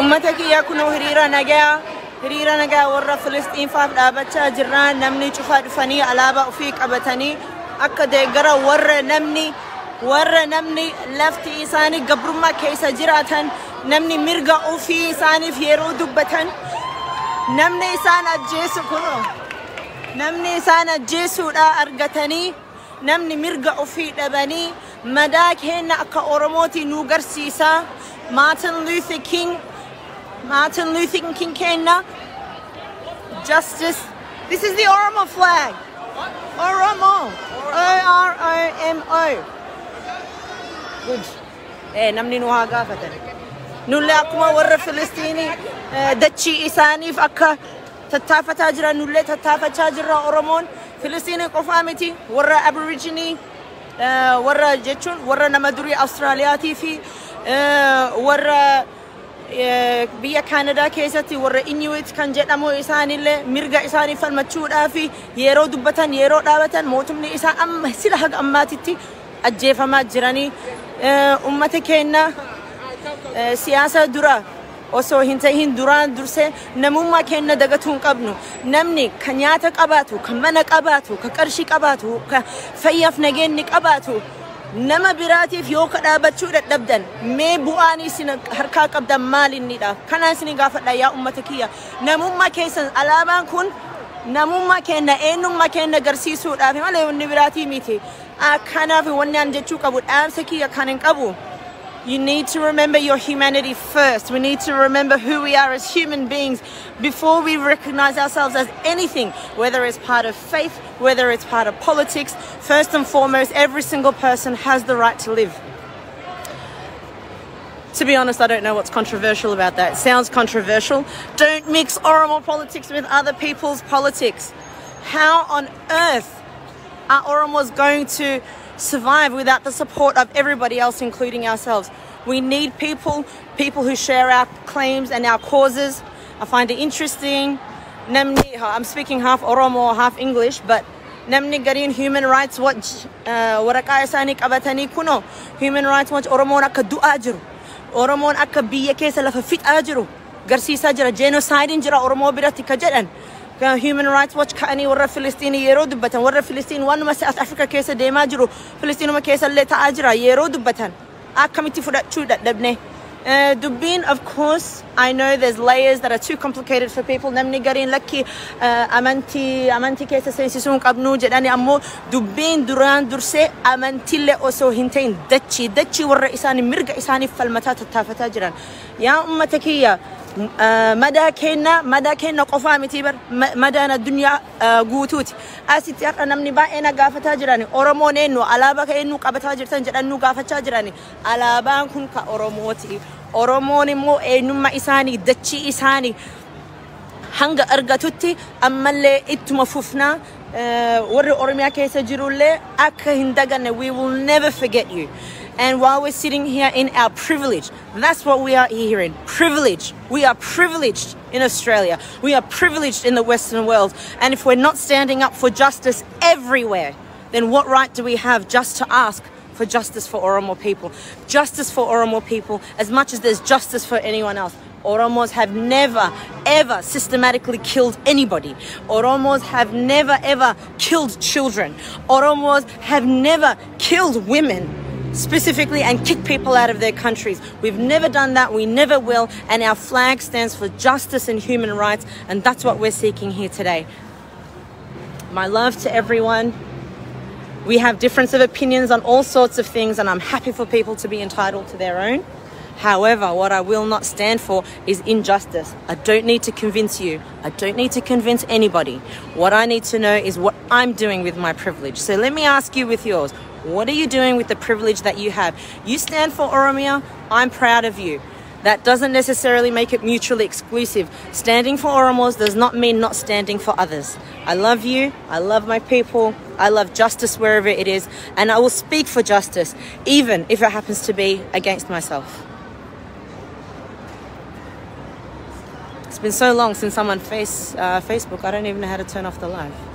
ummata kiyya kunoo hiriira nagaa hiriira nagaa warra filistiinfaaf dhaabachaa jirra namni cufaa dhufanii alaabaa ofii qabatanii akka deeggara warra namni warra namni lafti isaanii gabrummaa keessa jiraatan namni mirga ofii isaaniif yeroo dubbatan namni isaan ajjeesu kunoo namni isaan ajjeesuudha argatanii namni mirga ofii dhabanii madaa keenya akka oromooti nu garsiisa martin luther king Martin Luther King Kenya, Justice. This is the Oromo flag. What? Oromo. O-R-O-M-O. Good. إيه نمني نوها قافة نولاكما ور فلسطيني دتشي إساني فأكا تتافة تاجرة نولي تتافة تاجرة أورمون فلسطيني قفامتي ور أبوريجيني ور جتشون ور نمدوري أسترالياتي في ور biyya kaanadaa keessatti warra inuit kan jedhamu isaanillee mirga isaanii falmachuudhaaf yeroo dubbatan yeroo dhaabatan mootumni isaa amma sila haga ammaatitti ajjeefamaa jiranii ummata keenya siyaasa dura osoo hin ta'in duraan dursee namummaa keenya dagatuu hin qabnu namni ka nyaata qabaatu ka mana qabaatu ka qarshii qabaatu ka fayyaaf nageenni qabaatu nama biraatiif yoo ka dhaabachuu dadhabdan mee bu'aan isin harkaa qabdan maal innidha kanaan isin gaafadha yaa ummata kiyya namummaa keessan alaabaan kun namummaa keenya eenyummaa keenya agarsiisuudhaaf malee wanni biraatii miti kanaaf wanni an jechuu qabu dhaamsa kiyya kan hin qabu You need to remember your humanity first. We need to remember who we are as human beings before we recognize ourselves as anything, whether it's part of faith, whether it's part of politics. First and foremost, every single person has the right to live. To be honest, I don't know what's controversial about that. It sounds controversial. Don't mix Oromo politics with other people's politics. How on earth are Oromos going to survive without the support of everybody else, including ourselves. We need people, people who share our claims and our causes. I find it interesting. I'm speaking half Oromo, half English, but namni gariin human rights watch uh, waraqaa isaanii qabatanii kuno human rights watch oromoon akka du'aa jiru oromoon akka biyya keessa lafa fixaa jiru garsiisaa jira genocidein jira oromoo biratti ka jedhan كان هيومن رايتس واتش كأني ورا فلسطيني يرو دبتن ورا فلسطين وان سات افريكا كيسة ديما جرو فلسطين ما كيسة اللي تأجرا يرو دبتن أكملتي فدا تشو دبني Uh, Dubin, of course, I know there's layers that are too complicated for people. Namni garin lucky amanti amanti kesa sensi seensisuun qabnu jadani amu Dubin duran durse amanti le oso ta'in dachi dachi warra isani mirga isaaniif falmataa tattaafataa jiran. Yaa uummata kiyya. Madaa kenna madaa kenna qofaa miti bar madaan addunyaa guutuuti asitti har'a namni baay'ee na gaafataa jirani oromoon eenyu alaabaa eenyu qabataa jirtan jedhan nu gaafachaa jirani alaabaan kun ka oromooti oromoon immoo eenyummaa isaanii dachii isaanii hanga argatutti ammallee ittuma fufnaa warri oromiyaa keessa jirullee akka hin daganne we will never forget you And while we're sitting here in our privilege, that's what we are hearing privilege. We are privileged in Australia. We are privileged in the Western world. And if we're not standing up for justice everywhere, then what right do we have just to ask for justice for Oromo people? Justice for Oromo people as much as there's justice for anyone else. Oromos have never, ever systematically killed anybody. Oromos have never, ever killed children. Oromos have never killed women specifically and kick people out of their countries. We've never done that, we never will, and our flag stands for justice and human rights, and that's what we're seeking here today. My love to everyone. We have difference of opinions on all sorts of things, and I'm happy for people to be entitled to their own. However, what I will not stand for is injustice. I don't need to convince you. I don't need to convince anybody. What I need to know is what I'm doing with my privilege. So let me ask you with yours. What are you doing with the privilege that you have? You stand for Oromia. I'm proud of you. That doesn't necessarily make it mutually exclusive. Standing for Oromos does not mean not standing for others. I love you. I love my people. I love justice wherever it is. And I will speak for justice, even if it happens to be against myself. It's been so long since I'm on face, uh, Facebook, I don't even know how to turn off the live.